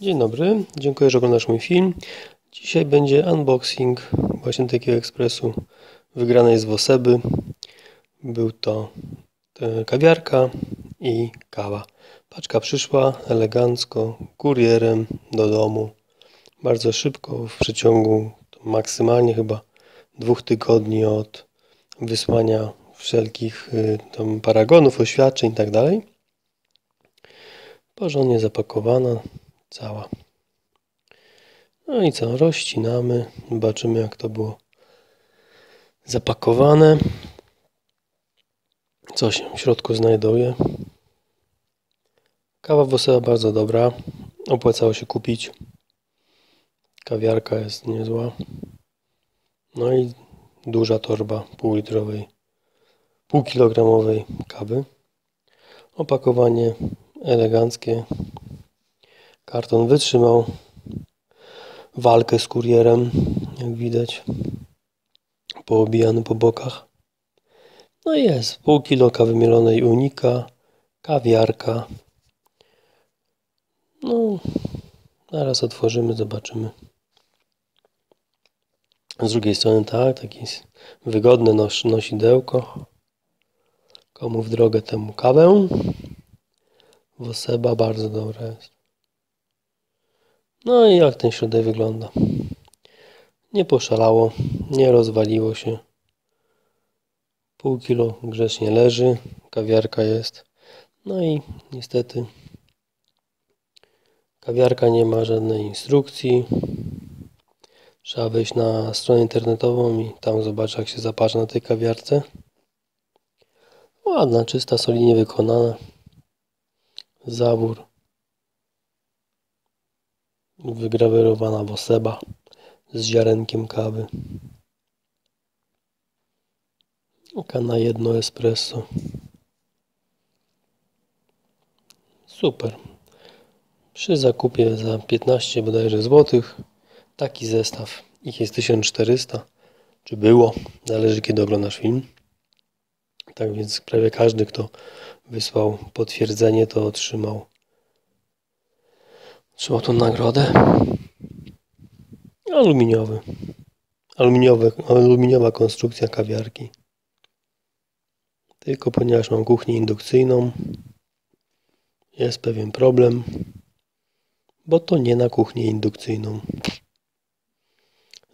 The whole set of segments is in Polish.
Dzień dobry, dziękuję, że oglądasz mój film. Dzisiaj będzie unboxing właśnie takiego ekspresu wygranej z Woseby. Był to e, kawiarka i kawa. Paczka przyszła elegancko, kurierem do domu. Bardzo szybko, w przeciągu maksymalnie chyba dwóch tygodni od wysłania wszelkich y, tam paragonów, oświadczeń i tak. Porządnie zapakowana, cała. No i co, rozcinamy, zobaczymy jak to było zapakowane. Co się w środku znajduje. Kawa Woseba bardzo dobra, opłacało się kupić. Kawiarka jest niezła. No i duża torba półlitrowej, półkilogramowej kawy. Opakowanie eleganckie. Karton wytrzymał walkę z kurierem, jak widać. Poobijany po bokach. No jest pół kilo kawy mielonej unika, kawiarka. No, zaraz otworzymy, zobaczymy. Z drugiej strony tak, takie wygodne nos nosidełko. Komu w drogę temu kawę. Woseba bardzo dobra jest. No i jak ten środek wygląda. Nie poszalało, nie rozwaliło się. Pół kilo grzecznie leży, kawiarka jest. No i niestety kawiarka nie ma żadnej instrukcji. Trzeba wejść na stronę internetową i tam zobaczyć jak się zaparza na tej kawiarce. Ładna, czysta, solidnie wykonana. Zawór. Wygrawerowana woseba z ziarenkiem kawy. Oka na jedno espresso. Super. Przy zakupie za 15 bodajże złotych taki zestaw. Ich jest 1400. Czy było? Zależy kiedy oglądasz film. Tak więc prawie każdy, kto wysłał potwierdzenie, to otrzymał otrzymał tą nagrodę. Aluminiowy. Aluminiowy, aluminiowa konstrukcja kawiarki. Tylko ponieważ mam kuchnię indukcyjną, jest pewien problem, bo to nie na kuchnię indukcyjną.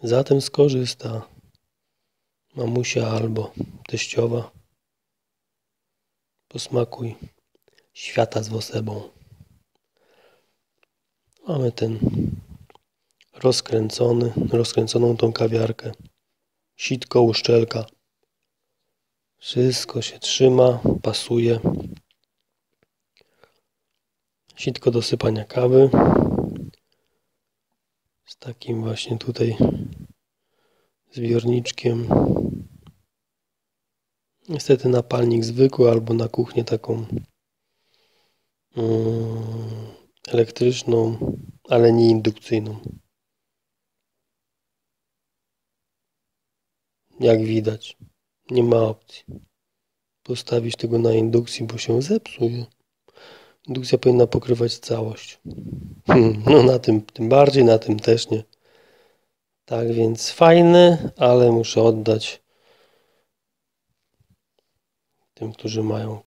Zatem skorzysta mamusia albo teściowa. Posmakuj świata z wosebą. Mamy ten rozkręcony, rozkręconą tą kawiarkę. Sitko, uszczelka. Wszystko się trzyma, pasuje. Sitko do sypania kawy. Z takim właśnie tutaj zbiorniczkiem. Niestety napalnik zwykły albo na kuchnię taką mm, elektryczną, ale nie indukcyjną. Jak widać, nie ma opcji postawić tego na indukcji, bo się zepsuje. Indukcja powinna pokrywać całość. Hmm, no na tym tym bardziej, na tym też nie. Tak więc fajny, ale muszę oddać tym, którzy mają